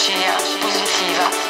energia positiva.